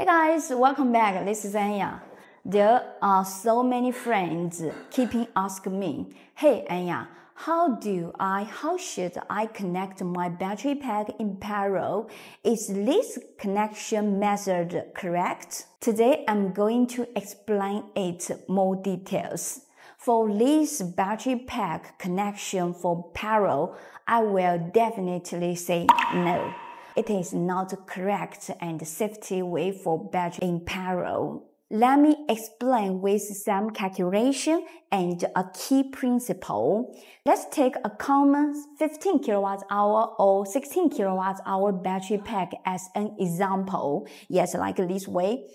Hey guys, welcome back. This is Anya. There are so many friends keeping asking me, Hey Anya, how do I, how should I connect my battery pack in parallel? Is this connection method correct? Today I'm going to explain it more details. For this battery pack connection for parallel, I will definitely say no. It is not correct and safety way for battery in parallel. Let me explain with some calculation and a key principle. Let's take a common 15 kilowatt hour or 16 kilowatt hour battery pack as an example. Yes, like this way.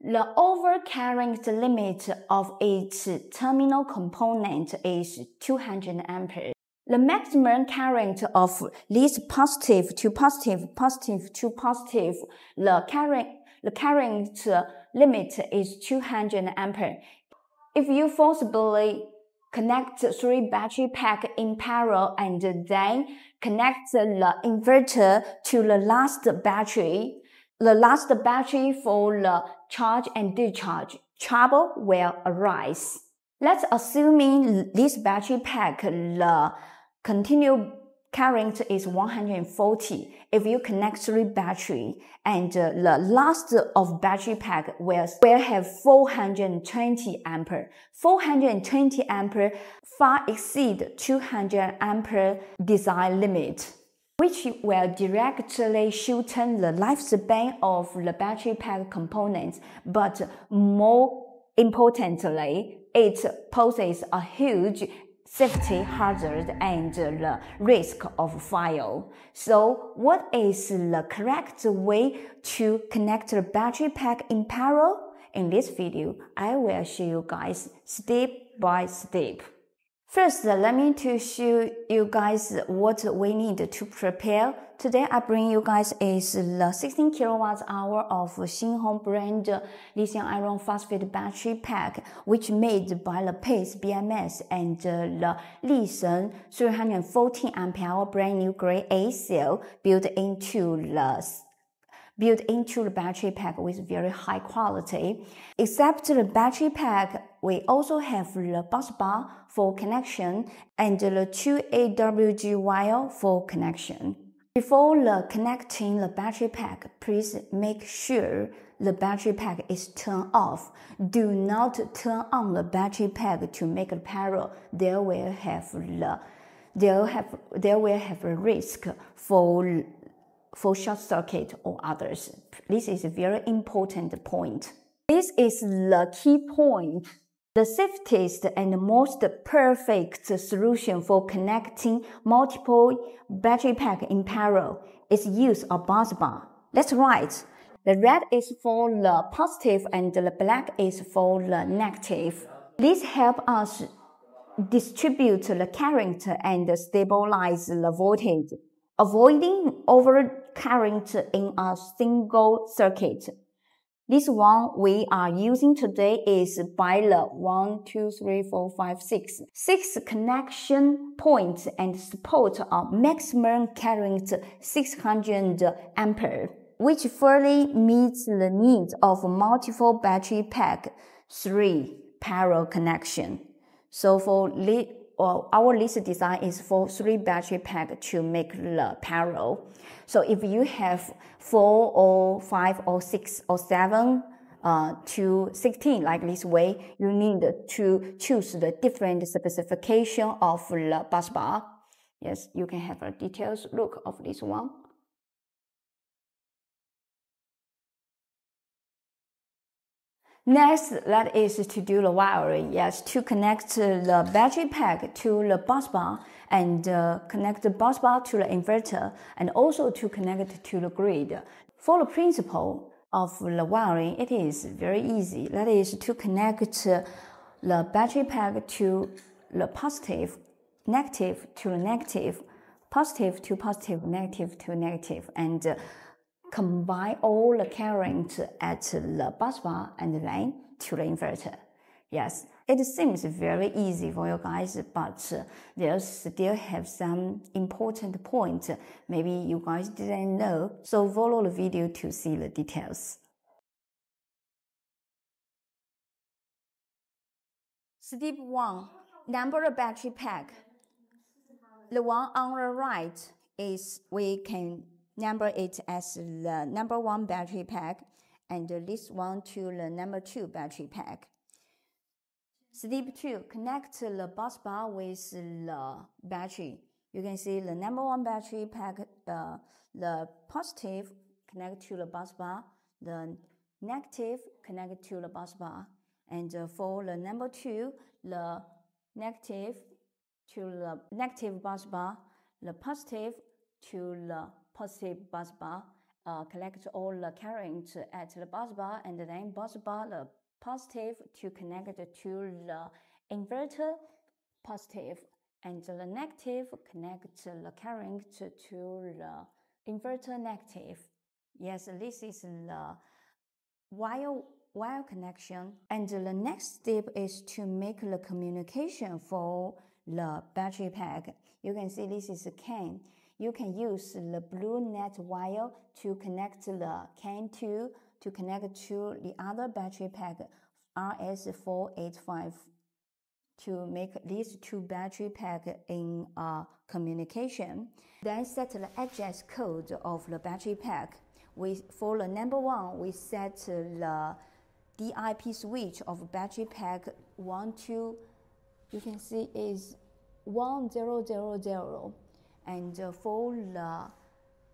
The overcurrent limit of its terminal component is 200 amperes. The maximum current of this positive to positive, positive to positive, the current, the current limit is 200 ampere. If you forcibly connect three battery pack in parallel and then connect the inverter to the last battery, the last battery for the charge and discharge, trouble will arise. Let's assuming this battery pack, the Continual current is 140 if you connect three battery and uh, the last of battery pack will, will have 420 ampere. 420 ampere far exceed 200 ampere design limit which will directly shorten the lifespan of the battery pack components. But more importantly it poses a huge safety hazard and the risk of fire. So what is the correct way to connect the battery pack in parallel? In this video, I will show you guys step by step. First, let me to show you guys what we need to prepare. Today, I bring you guys is the 16 kilowatt hour of Xinhong brand lithium iron phosphate battery pack, which made by the PACE BMS and the Lishen 314 ampere hour brand new grade A cell built into the built into the battery pack with very high quality. Except the battery pack, we also have the bus bar for connection and the two AWG wire for connection. Before the connecting the battery pack, please make sure the battery pack is turned off. Do not turn on the battery pack to make a parallel. There will have the there have there will have a risk for for short circuit or others. This is a very important point. This is the key point. The safest and most perfect solution for connecting multiple battery pack in parallel is use a bus bar. That's right. The red is for the positive and the black is for the negative. This helps us distribute the current and stabilize the voltage, avoiding over current in a single circuit. This one we are using today is by the 1, 2, 3, 4, 5, 6. 6 connection points and support a maximum current 600 ampere, which fully meets the needs of multiple battery pack 3 parallel connection. So for well, our list design is for three battery pack to make the parallel. So if you have four or five or six or seven uh, to 16 like this way, you need to choose the different specification of the bus bar. Yes, you can have a details look of this one. Next, that is to do the wiring. Yes, to connect the battery pack to the bus bar and uh, connect the bus bar to the inverter and also to connect to the grid. For the principle of the wiring, it is very easy. That is to connect the battery pack to the positive, negative to the negative, positive to positive, negative to negative, and uh, combine all the current at the bus bar and then to the inverter. Yes, it seems very easy for you guys, but uh, there still have some important points maybe you guys didn't know. So follow the video to see the details. Step 1. Number the battery pack. The one on the right is we can number it as the number one battery pack and this one to the number two battery pack. Step 2. Connect the bus bar with the battery. You can see the number one battery pack, uh, the positive connect to the bus bar, the negative connect to the bus bar. And for the number two, the negative to the negative bus bar, the positive to the positive bus bar, uh, collect all the current at the bus bar, and then bus bar the positive to connect to the inverter positive, and the negative connect the current to the inverter negative. Yes, this is the wire wire connection. And the next step is to make the communication for the battery pack. You can see this is a CAN. You can use the blue net wire to connect the CAN to to connect to the other battery pack RS485 to make these two battery pack in uh, communication. Then set the address code of the battery pack. We, for the number one, we set the DIP switch of battery pack 1, 2, you can see is 1000 and for the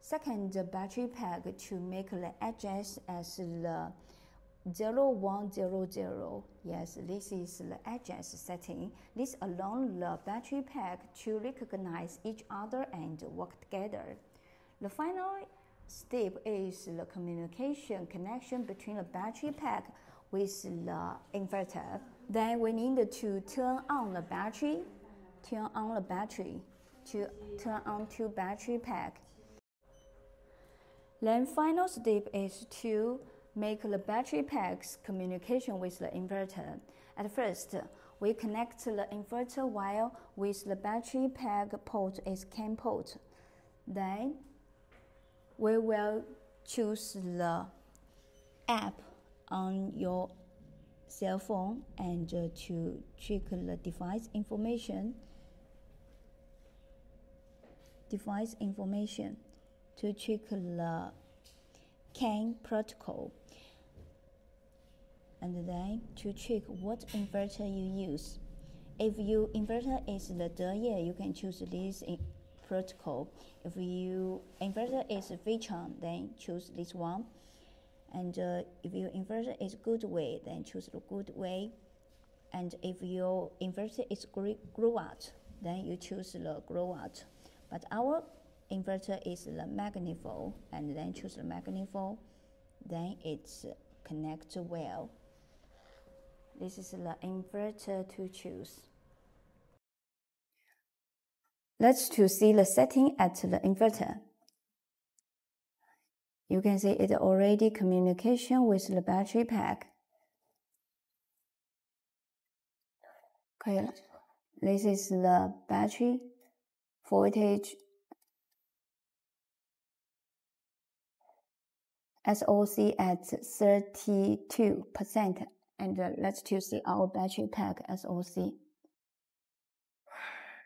second battery pack to make the address as the 0100 yes this is the address setting. This allows the battery pack to recognize each other and work together. The final step is the communication connection between the battery pack with the inverter. Then we need to turn on the battery, turn on the battery, to turn on to battery pack. Then final step is to make the battery pack's communication with the inverter. At first, we connect the inverter wire with the battery pack port as CAN port. Then we will choose the app on your cell phone and to check the device information device information to check the CAN protocol and then to check what inverter you use. If your inverter is the DeYe, you can choose this protocol. If your inverter is VCHAN, then choose this one. And uh, if your inverter is GoodWe, then choose the GoodWe. And if your inverter is out, then you choose the Growatt. But our inverter is the magnifold, and then choose the magnifold. Then it's connect well. This is the inverter to choose. Let's to see the setting at the inverter you can see it already communication with the battery pack. This is the battery voltage SOC at 32%. And uh, let's to see our battery pack SOC.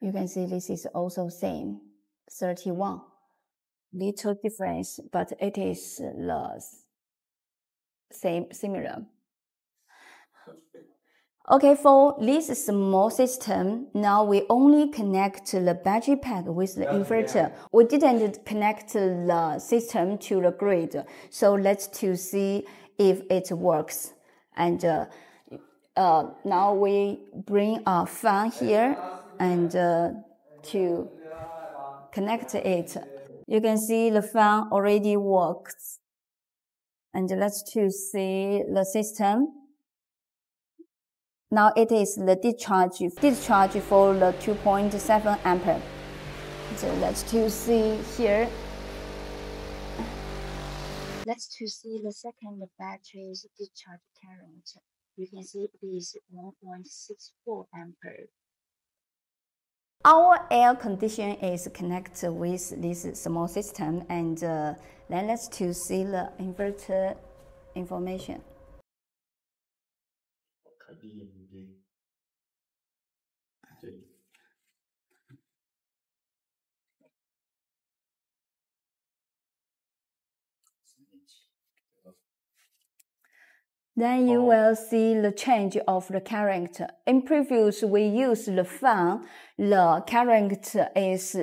You can see this is also same, 31 little difference, but it is the same similar. Okay, for this small system, now we only connect the battery pack with the inverter. We didn't connect the system to the grid. So let's to see if it works. And uh, uh, now we bring a fan here and uh, to connect it you can see the fan already works. And let's to see the system. Now it is the discharge, discharge for the 2.7 ampere. So let's to see here. Let's to see the second battery's discharge current. you can see it is 1.64 ampere. Our air condition is connected with this small system and uh, then let's to see the inverter information. Then you oh. will see the change of the character. In previous, we use the fan, the character is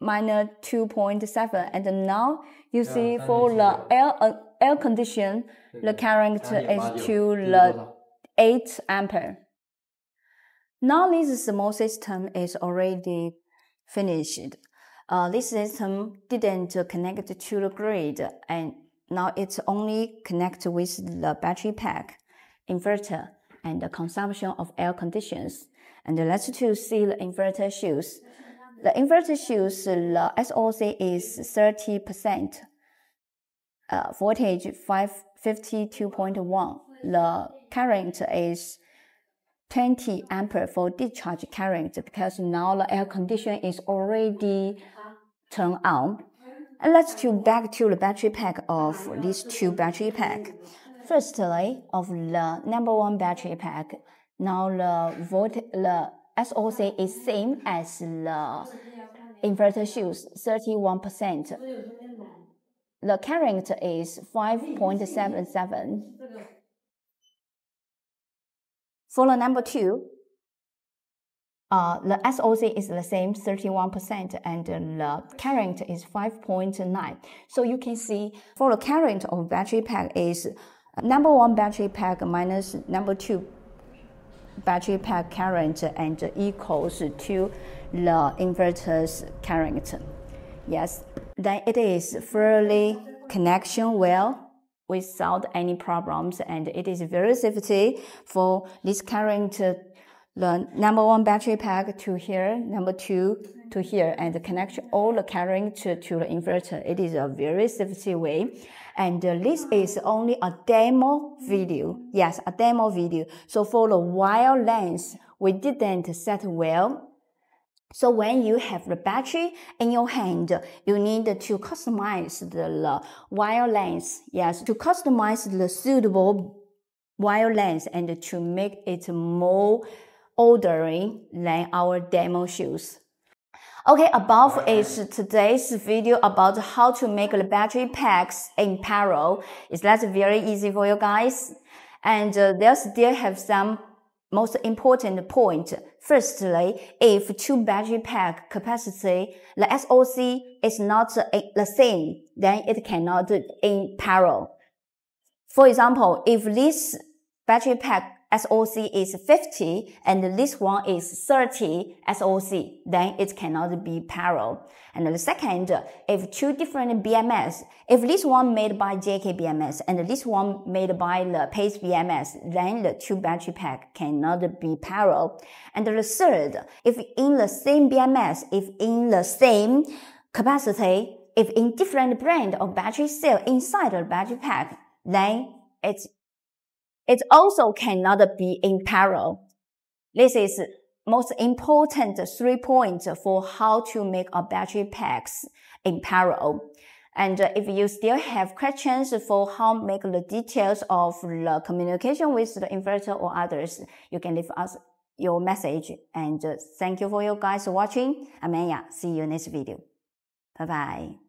minus 2.7, and now you see for the air, uh, air condition, the character is to the 8 ampere. Now this small system is already finished. Uh, this system didn't connect to the grid and now it's only connected with the battery pack, inverter, and the consumption of air conditions. And let's to see the inverter shows. The inverter shows the SOC is 30%, uh, voltage 552.1. The current is 20 ampere for discharge current because now the air condition is already turned on. And let's go back to the battery pack of these two battery pack. Firstly, of the number one battery pack, now the volt the SOC is same as the inverter shoes, 31%. The current is 5.77. For the number two, uh, the SOC is the same 31% and the current is 5.9. So you can see for the current of battery pack is number one battery pack minus number two battery pack current and equals to the inverter's current. Yes, then it is fairly connection well without any problems and it is very safety for this current the number one battery pack to here, number two to here, and connect all the current to, to the inverter. It is a very safety way. And uh, this is only a demo video. Yes, a demo video. So for the wire length, we didn't set well. So when you have the battery in your hand, you need to customize the, wire length. Yes, to customize the suitable wire length and to make it more ordering than our demo shoes. Okay, above is today's video about how to make the battery packs in parallel. Is that very easy for you guys? And uh, there still have some most important point. Firstly, if two battery pack capacity, the SOC is not the same, then it cannot in parallel. For example, if this battery pack SOC is 50 and this one is 30 SOC, then it cannot be parallel. And the second, if two different BMS, if this one made by JK BMS and this one made by the Pace BMS, then the two battery pack cannot be parallel. And the third, if in the same BMS, if in the same capacity, if in different brand of battery cell inside the battery pack, then it's it also cannot be in parallel. This is most important three points for how to make a battery packs in parallel. And if you still have questions for how make the details of the communication with the inverter or others, you can leave us your message. And thank you for you guys watching. Amaya, see you next video. Bye bye.